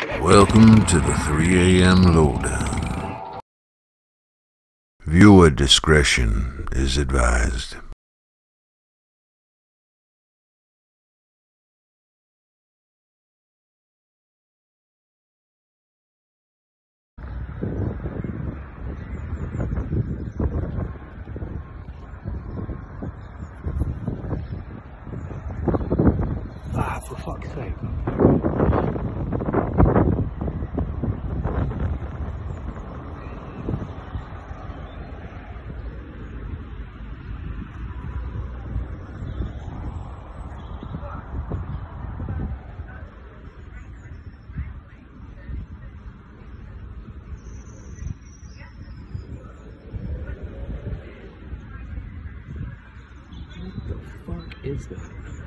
Welcome to the 3 a.m. lowdown. Viewer discretion is advised. Ah, for fuck's sake. Fuck is that?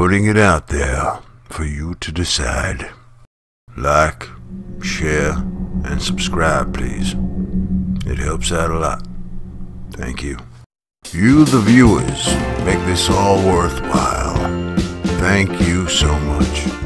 Putting it out there for you to decide. Like, share, and subscribe, please. It helps out a lot. Thank you. You, the viewers, make this all worthwhile. Thank you so much.